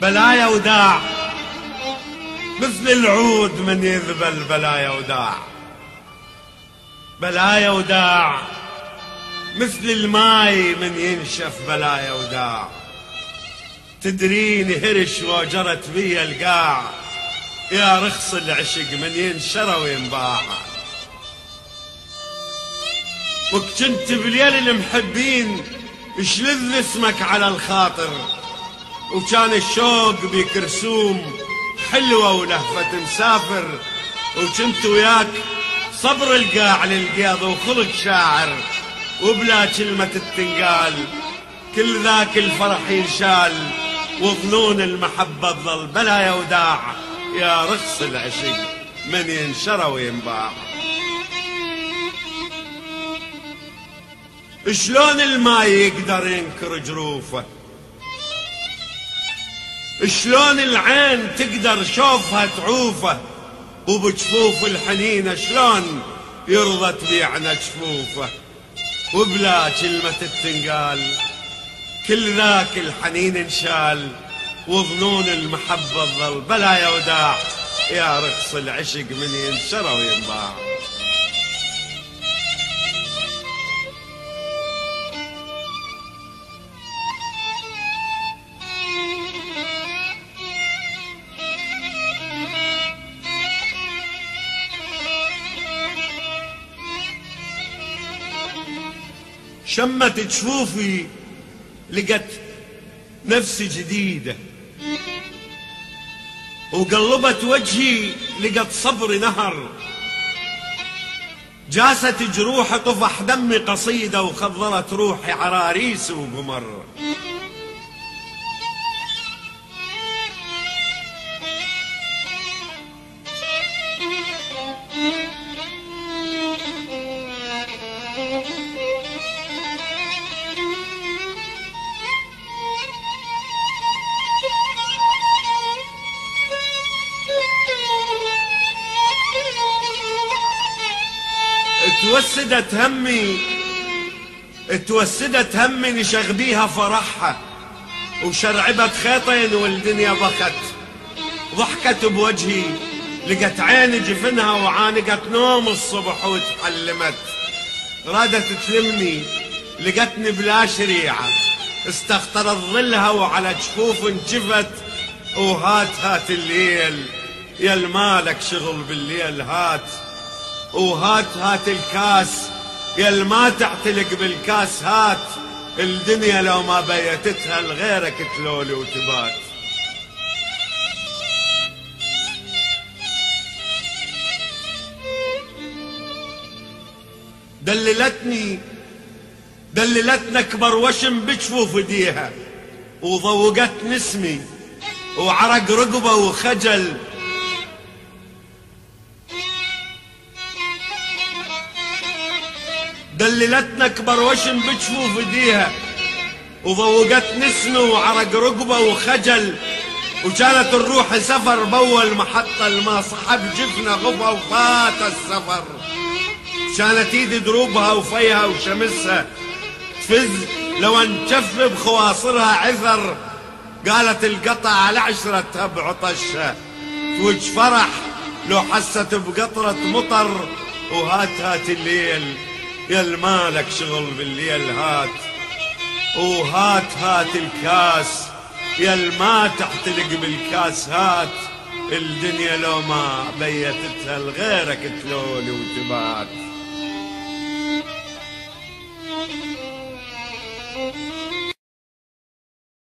بلايا وداع. مثل العود من يذبل بلايا وداع. بلايا وداع. مثل الماي من ينشف بلايا وداع. تدريني هرش وجرت بي القاع. يا رخص العشق من ينشرى وينباع. وكنت بليل المحبين شلذ اسمك على الخاطر. وكان الشوق بيك رسوم حلوة ولهفة مسافر وكنت وياك صبر القاع للقياض وخلق شاعر وبلا كلمة التنقال كل ذاك الفرح ينشال وظنون المحبة تظل بلا يوداع يا رخص العشق من ينشرى وينباع. شلون الماي يقدر ينكر جروفه؟ شلون العين تقدر شوفها تعوفه؟ وبجفوف الحنينة شلون يرضى تبيعنا جفوفه وبلا كلمة التنقال كل ذاك الحنين انشال. وظنون المحبة تظل بلا يا وداع يا رخص العشق من ينشرى وينباع. شمت جفوفي لقت نفسي جديدة. وقلبت وجهي لقت صبري نهر. جاست جروحي طفح دمي قصيدة وخضرت روحي عراريس وقمر. توسدت همي. توسدت همي نشغبيها فرحها. وشرعبت خيطين والدنيا بكت ضحكت بوجهي. لقت عيني جفنها وعانقت نوم الصبح وتحلمت. رادت تلمني. لقتني بلا شريعة. استخطرت ظلها وعلى جفوف انجفت وهات هات الليل. يا المالك شغل بالليل هات. وهات هات الكاس. يا ما تعتلق بالكاس هات. الدنيا لو ما بيتتها لغيرك تلولي وتبات. دللتني دللتنا أكبر وشم بجفوف ايديها وضوقت نسمي وعرق رقبة وخجل. دللتنا اكبر وشم بجفوف ايديها وضوقت نسمه وعرق رقبة وخجل وكانت الروح سفر بول محطة الما صحب جفنة غفا وفات السفر. كانت إيد دروبها وفيها وشمسها تفز لو انجف بخواصرها عثر قالت القطع على عشرتها بعطشها توج فرح لو حست بقطرة مطر وهات هات الليل. يا المالك شغل بالليل هات. وهات هات الكاس. يا الما تحتلق بالكاس هات. الدنيا لو ما بيتتها لغيرك تلولي وتبات.